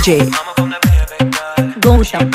DJ Gautam